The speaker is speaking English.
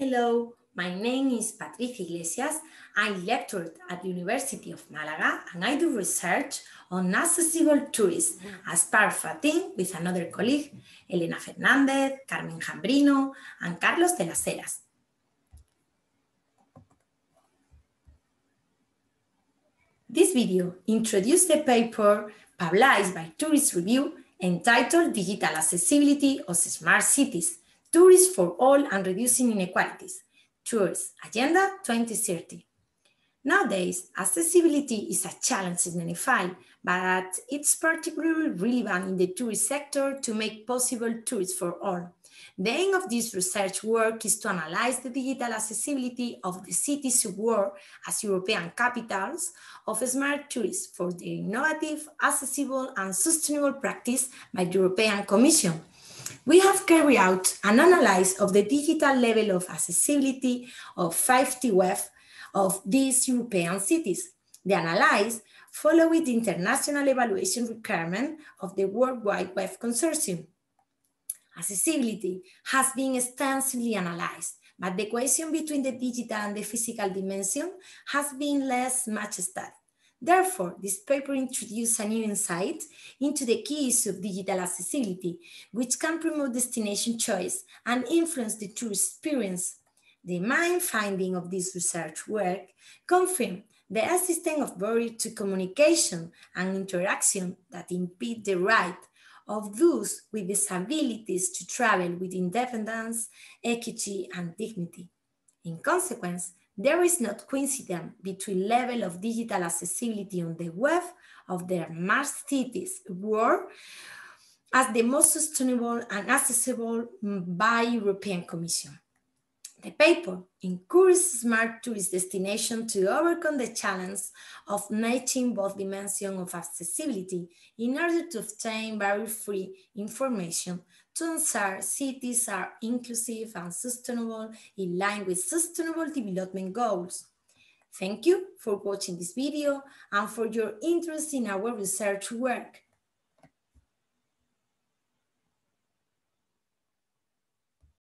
Hello, my name is Patricia Iglesias. I lectured at the University of Malaga and I do research on accessible tourism as part of a team with another colleague, Elena Fernandez, Carmen Jambrino, and Carlos de las Heras. This video introduced the paper published by Tourism Review entitled Digital Accessibility of Smart Cities, Tourism for All and Reducing Inequalities, Tours Agenda 2030. Nowadays, accessibility is a challenge in file, but it's particularly relevant in the tourist sector to make possible tours for all. The aim of this research work is to analyze the digital accessibility of the cities of world as European capitals of smart tourism for the innovative, accessible, and sustainable practice by the European Commission. We have carried out an analysis of the digital level of accessibility of 50 web of these European cities. The analysis followed the international evaluation requirement of the World Wide Web Consortium. Accessibility has been extensively analyzed, but the equation between the digital and the physical dimension has been less much studied. Therefore, this paper introduces a new insight into the key issue of digital accessibility, which can promote destination choice and influence the tourist experience. The main finding of this research work confirm the existence of barriers to communication and interaction that impede the right of those with disabilities to travel with independence, equity, and dignity. In consequence, there is not coincidence between level of digital accessibility on the web of the smart cities world as the most sustainable and accessible by European Commission. The paper encourages smart tourist destinations to overcome the challenge of matching both dimensions of accessibility in order to obtain barrier-free information to ensure cities are inclusive and sustainable in line with sustainable development goals. Thank you for watching this video and for your interest in our research work.